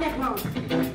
neck long.